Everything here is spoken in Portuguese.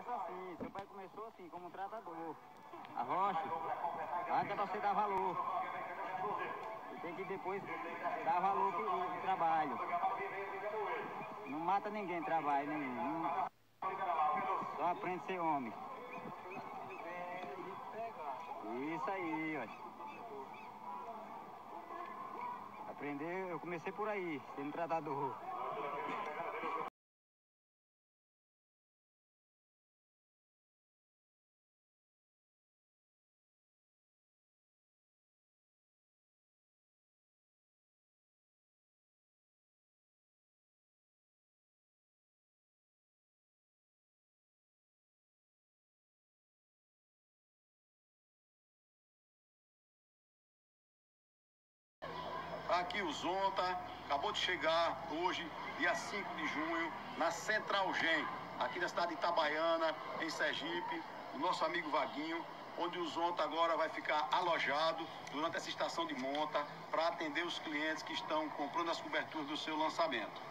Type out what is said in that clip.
começa assim. Seu pai começou assim, como um tratador. A rocha, antes você dar valor. Tem que depois dar valor pro, pro trabalho. Não mata ninguém trabalho nenhum. Não- Só aprende a ser homem. Isso aí, ó. Aprender, eu comecei por aí, sendo tratador. Aqui o Zonta acabou de chegar hoje, dia 5 de junho, na Central Gen, aqui na cidade de Itabaiana, em Sergipe, o nosso amigo Vaguinho, onde o Zonta agora vai ficar alojado durante essa estação de monta para atender os clientes que estão comprando as coberturas do seu lançamento.